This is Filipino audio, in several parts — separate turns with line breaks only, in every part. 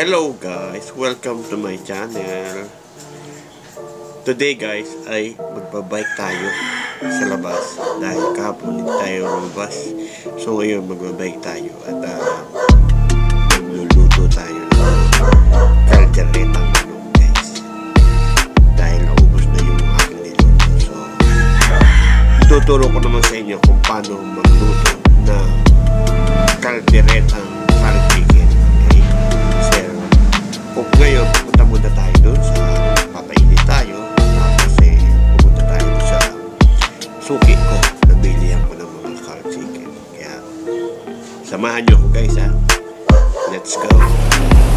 Hello guys, welcome to my channel. Today guys ay magbabike tayo sa labas dahil kahapon hindi tayo lumabas. So ngayon magbabike tayo at uh, magluluto tayo ng calderetang manok guys. Dahil naubos na yung aking niluto. So tuturo ko naman sa inyo kung paano magluto ng calderetang fried suki ko. Nabilihan ko ng mga fried chicken. Kaya, samahan nyo ako guys ha. Let's go.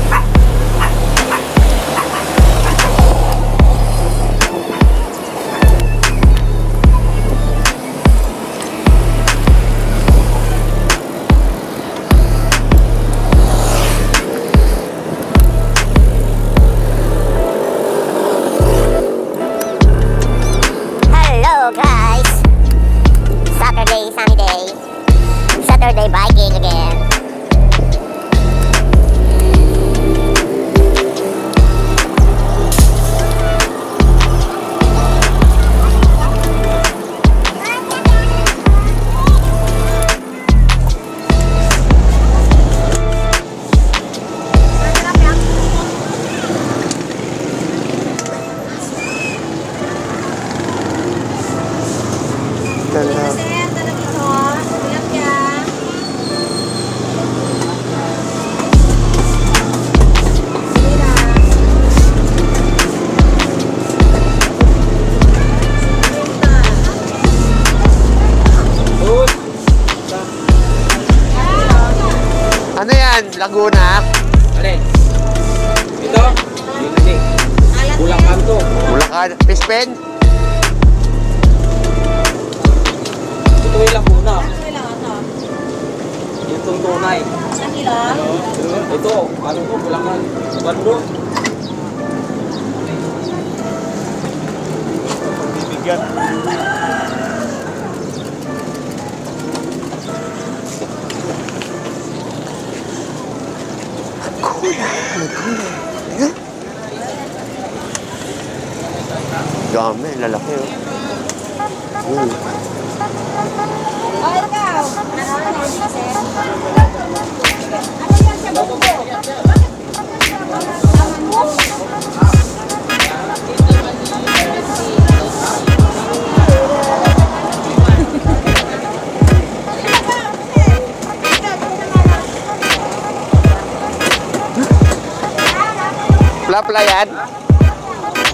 Plapla yan?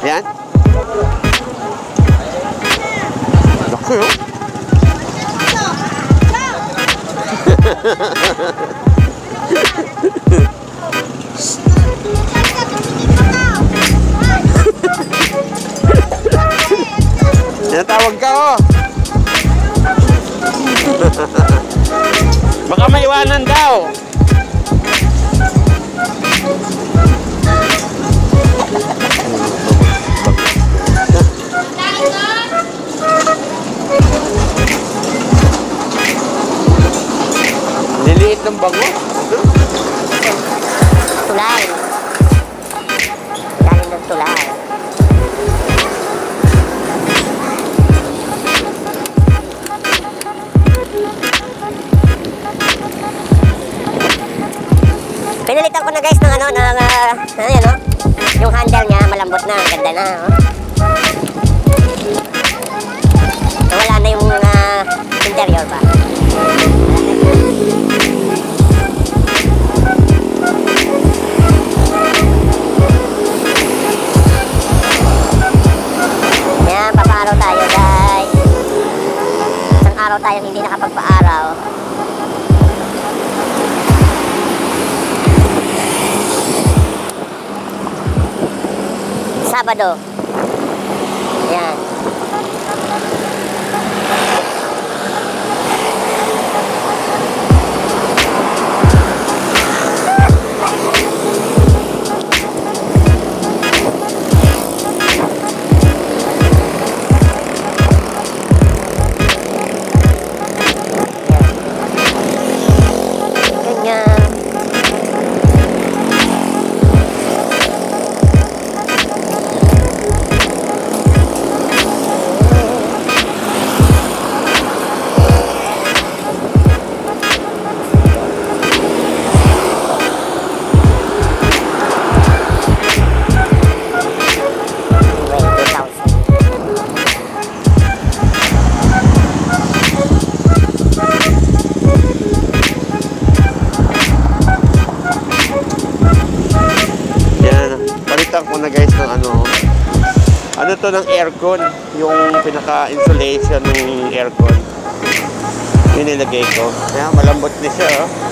Yan? Laki oh. Tinatawag ka oh. Baka maiwanan daw. Liliit ng bango.
Tulay. Galing ng tulay. Pinalitan ko na guys ng ano, ng, uh, ano yun, no? Yung handle niya, malambot na, ang ganda na, oh. Nawala na yung ah, interior pa. Papaaraw tayo guys. Isang araw tayong hindi nakapagpaaraw. Sabado.
ito ng aircon yung pinaka insulation ng aircon yun nilagay ko kaya malambot na siya oh.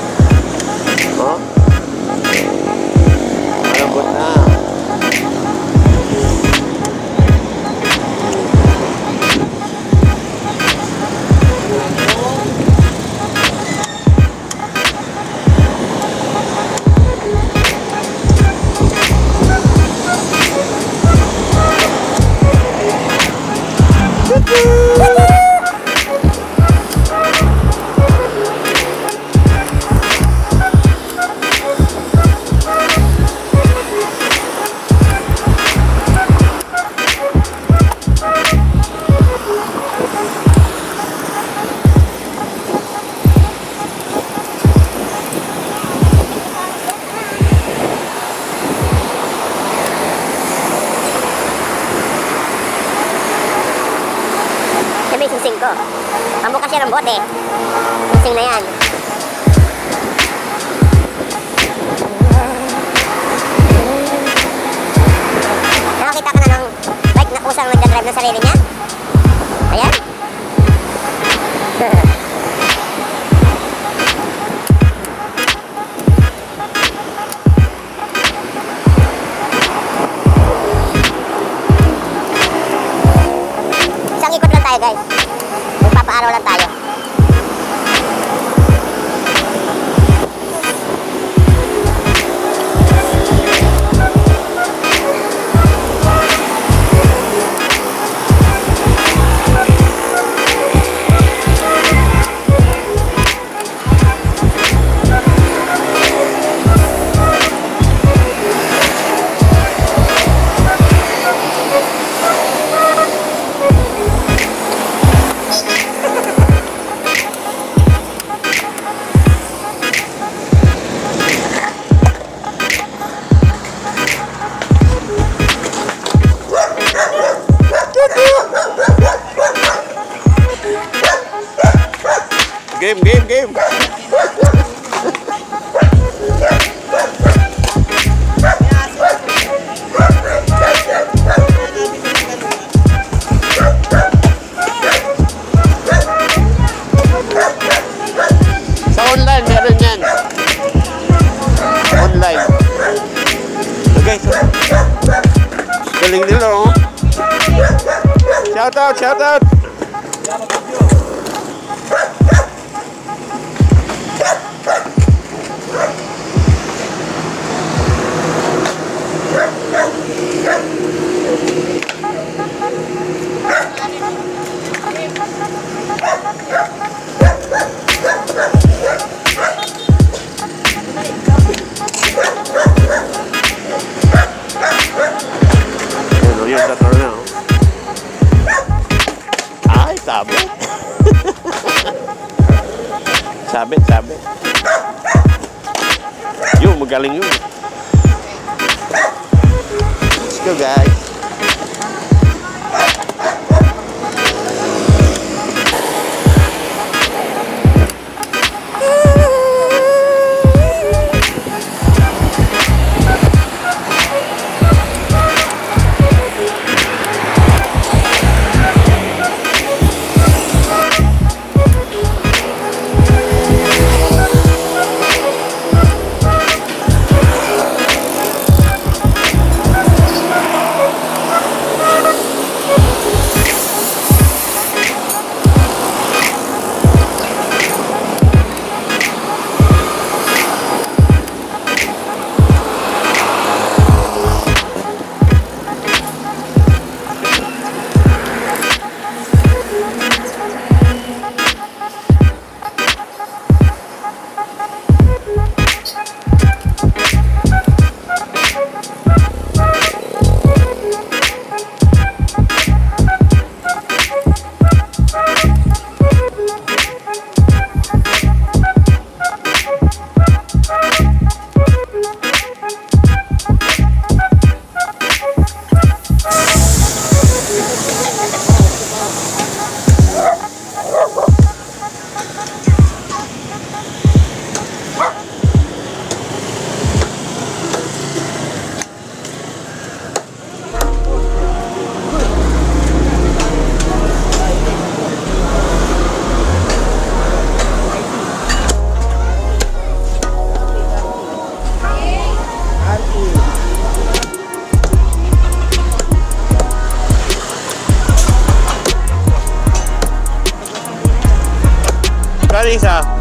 Isa?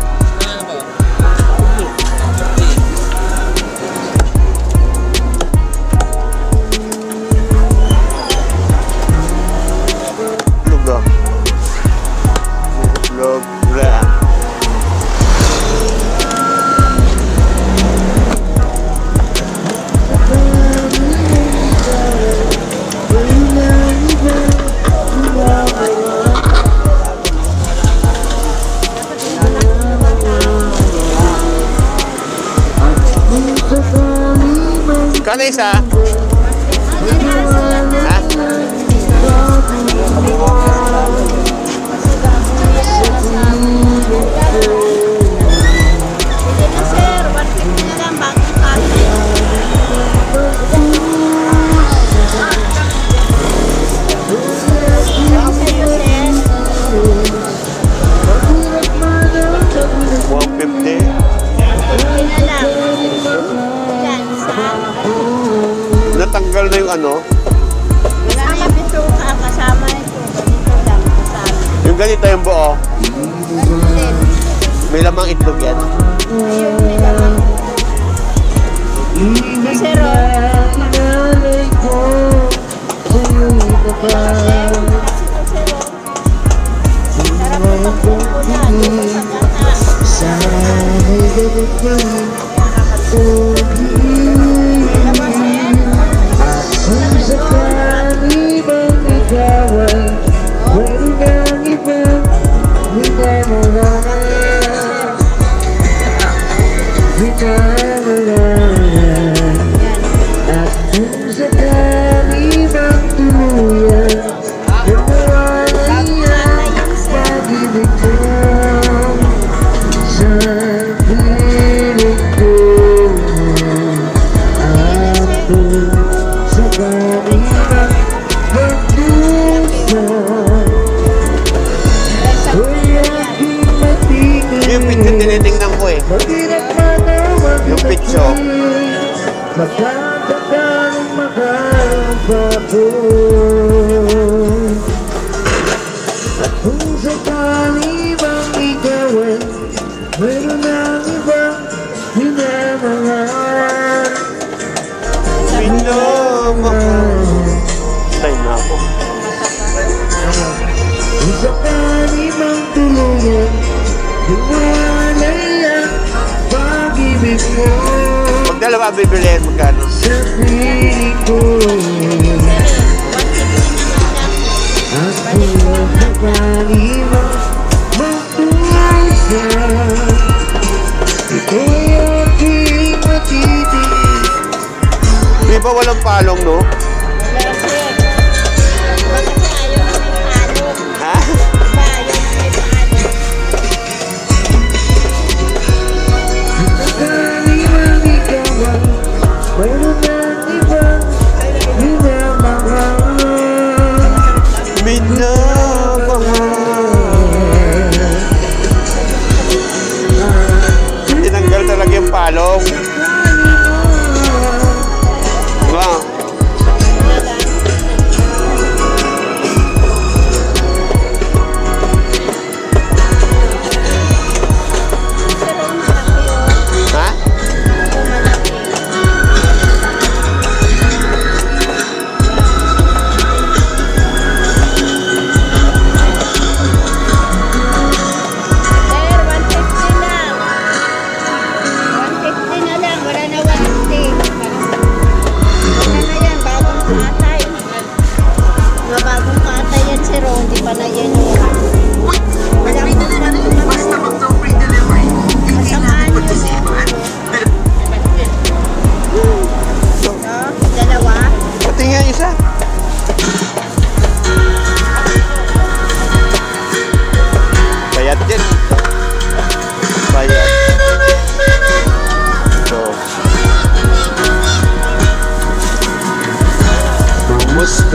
Yung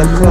Kumusta ka?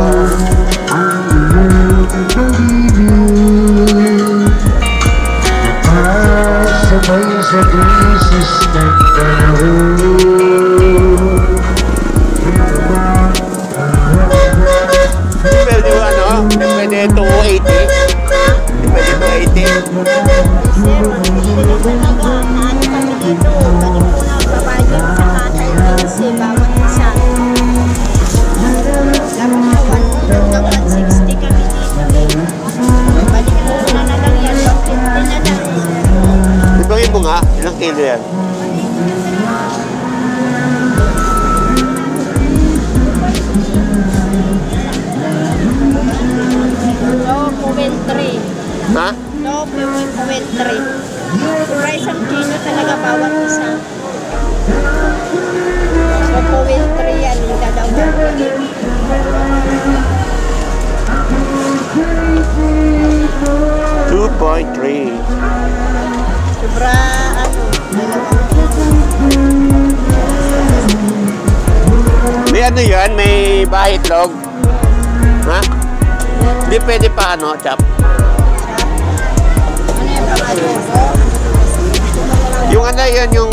Yun, yung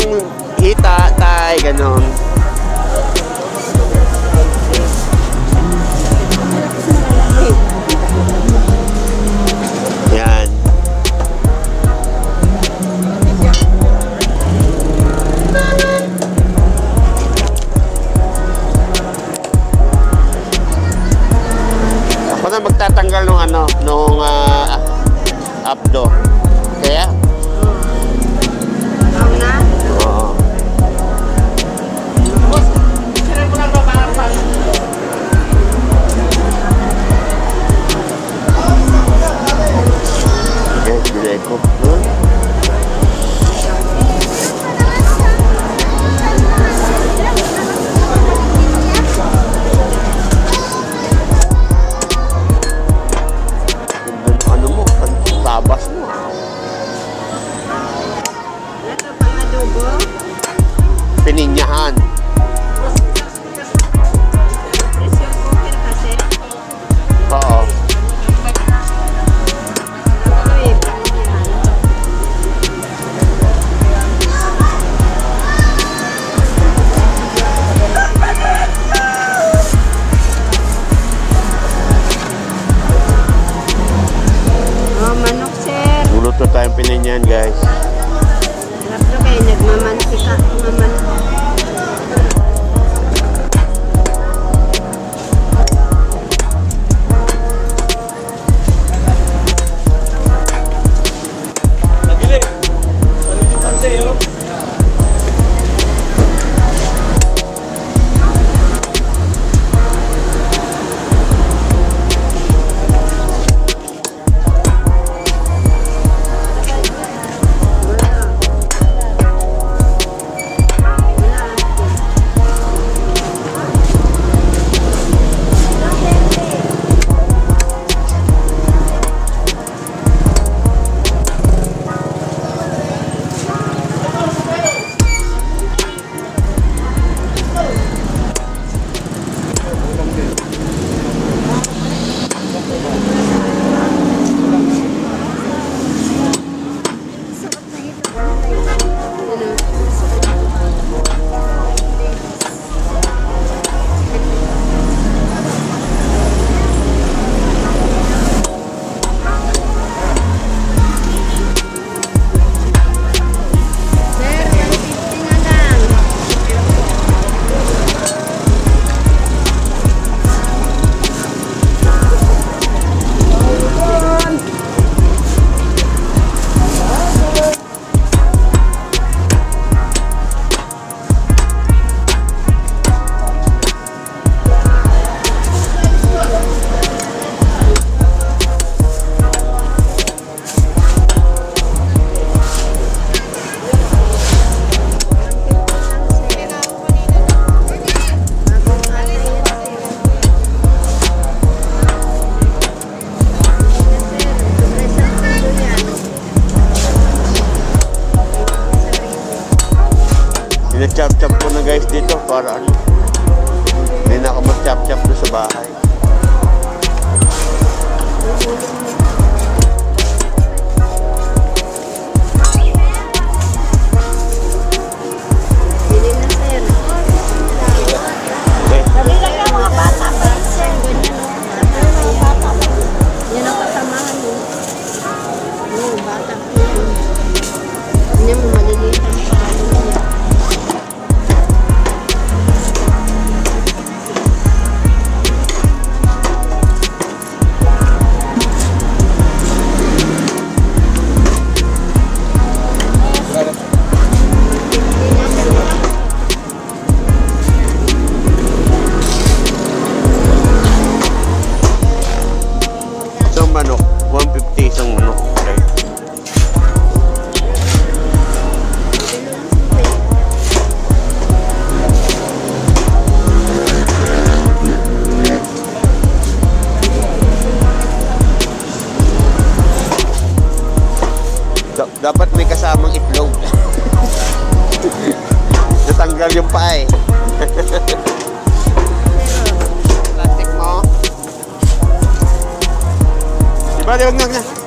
hita, tay, ganon. kasamang itlog. Natanggal yung paa eh. Plastic mo. Diba, diba nga nga.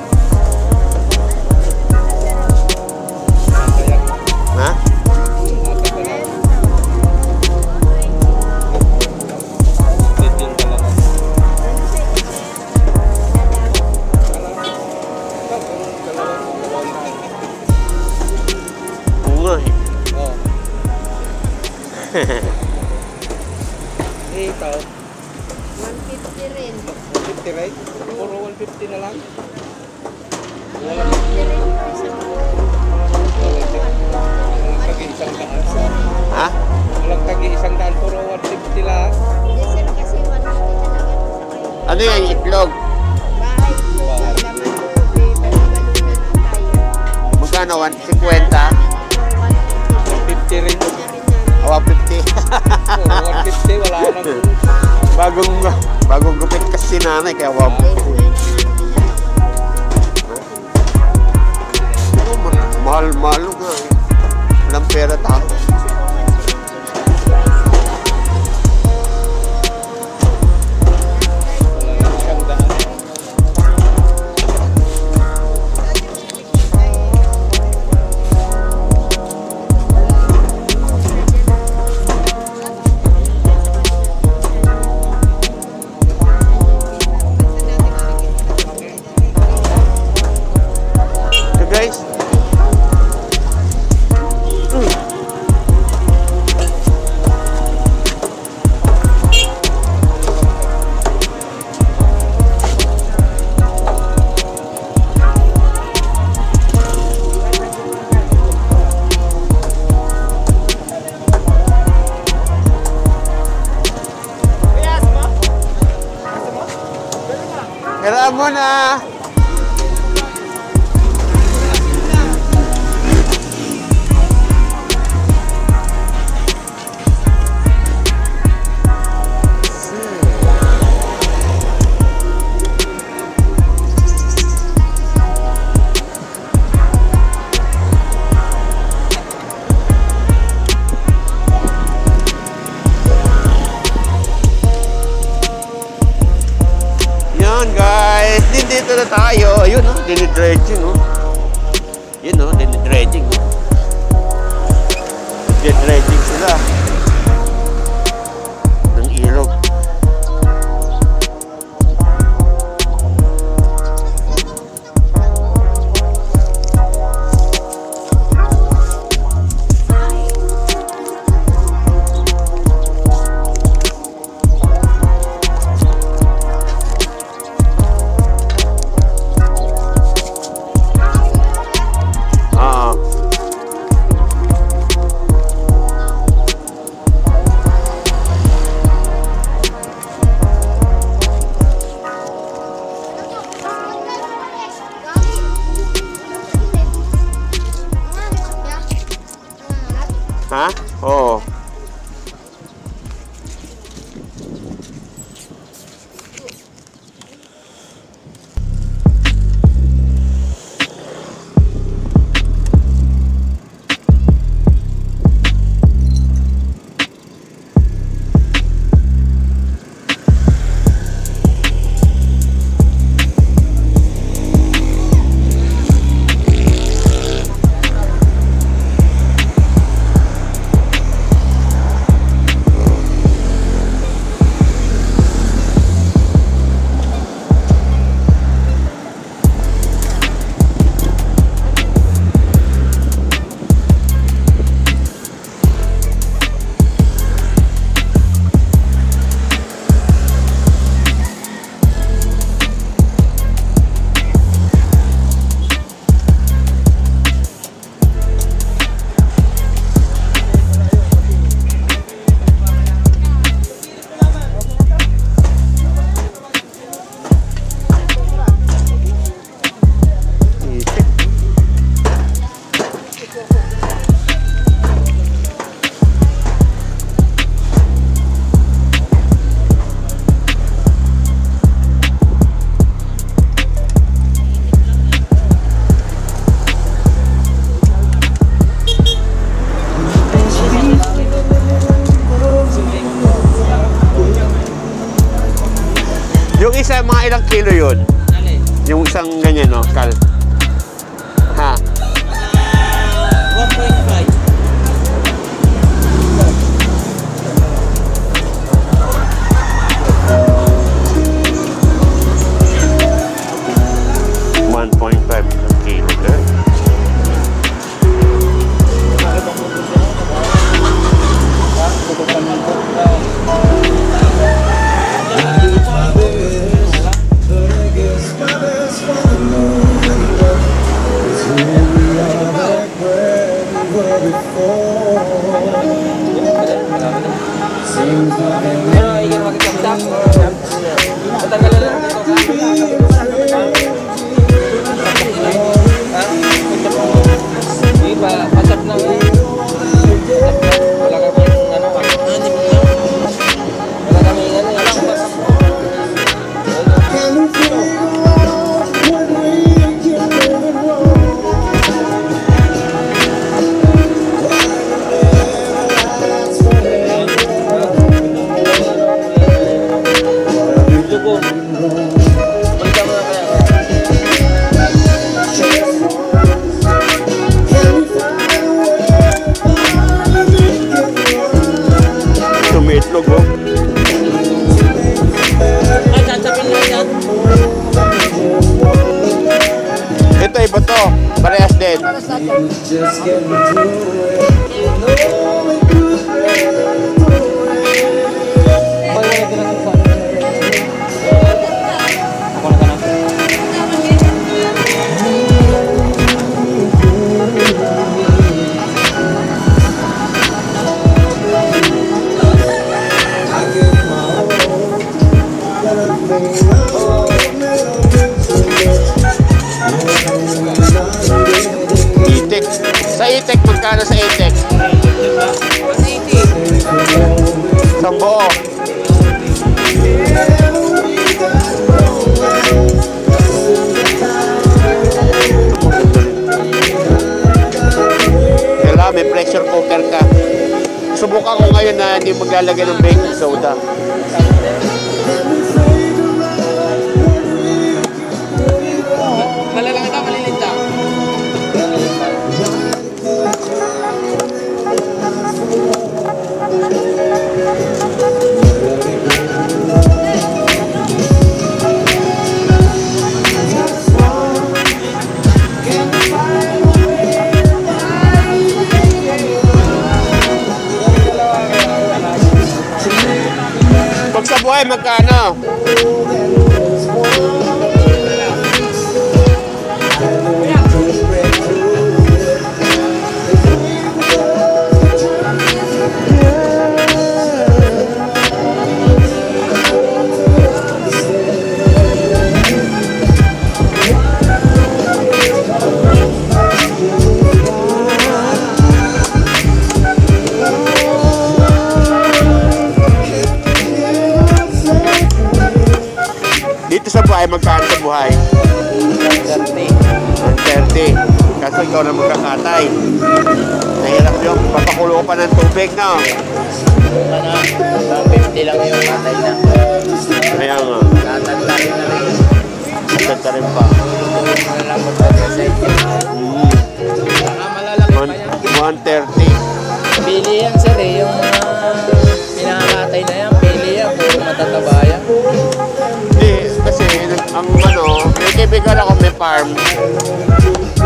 kilo yun.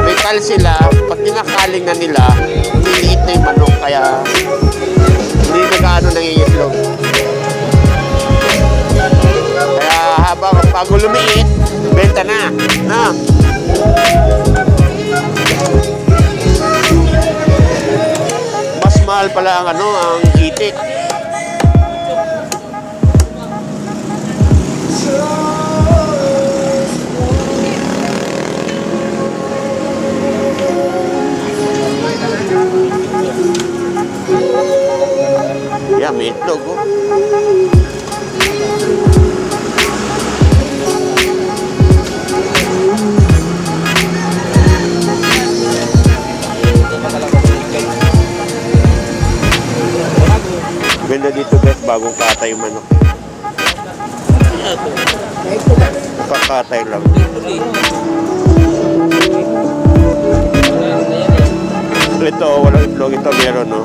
metal sila, pag tinakaling na nila, niliit na yung manok, kaya hindi na gaano nangiitlog. Kaya habang pag lumiit, benta na. Na. Mas mahal pala ang ano, ang itik. Yan, may itlog. Oh. Ganda dito guys, bagong katay yung manok.
Kakatay lang. Ito, oh, walang itlog ito meron, no?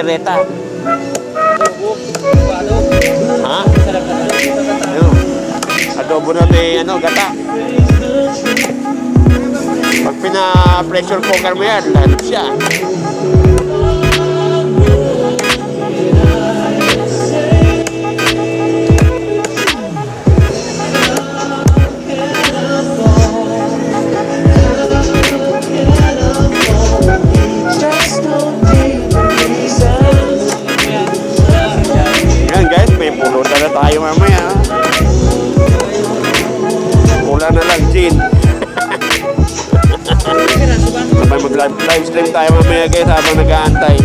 Dyan, kaldereta. Ha? Ano? Adobo na may ano, gata. Pag pina-pressure cooker mo yan, lahat siya. Tayo mamaya. Pula na lang, Chin. Sabay mag-live live stream tayo mamaya guys habang nag-aantay.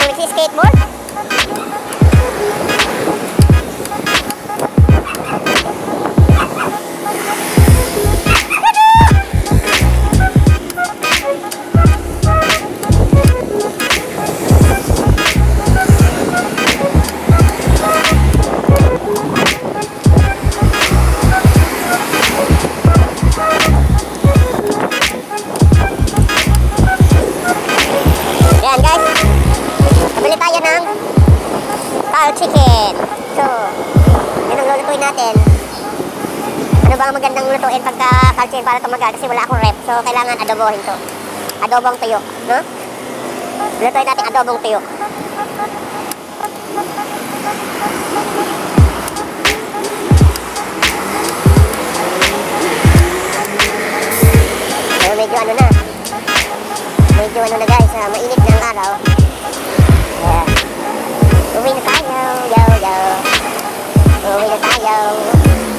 Tayo makakita ng nag-skateboard. Para tumagal? Kasi wala akong rep. So, kailangan adobohin to. Adobong tuyo. No? Lutuin natin adobong tuyo. Pero medyo ano na. Medyo ano na guys, ah, mainit ang araw. Yeah. Uwi na tayo, yo, yo. Uwi na tayo.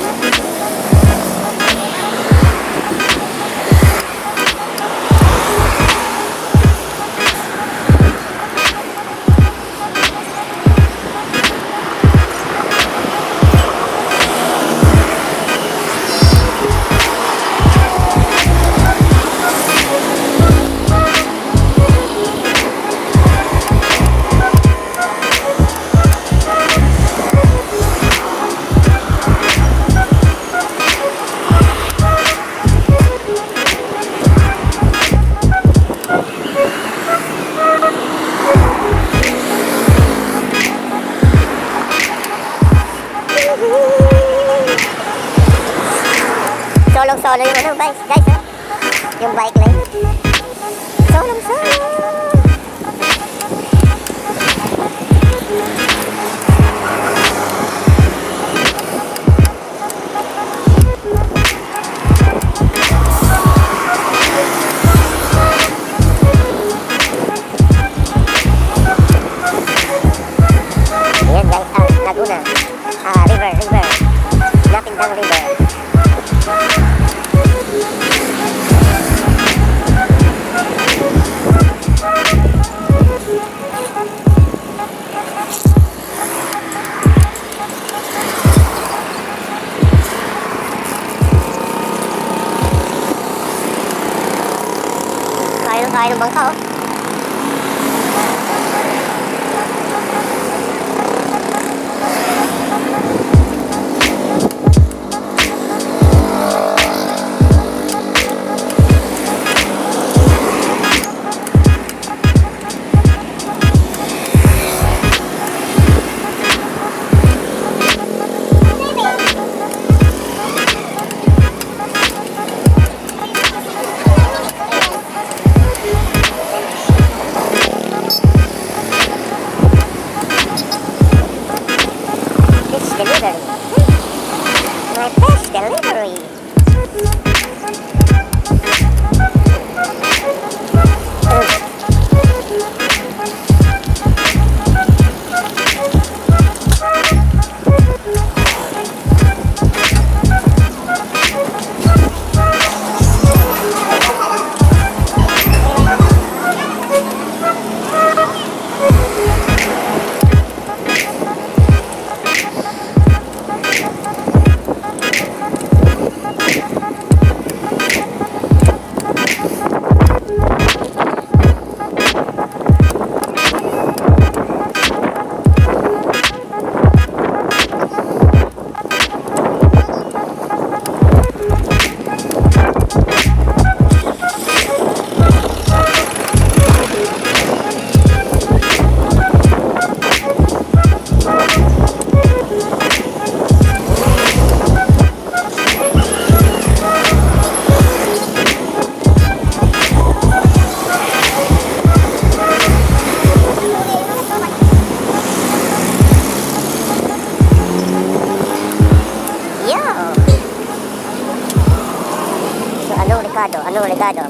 Ricardo, ano Ricardo?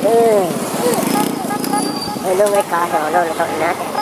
Hmm. Ano Ricardo, ano luto natin?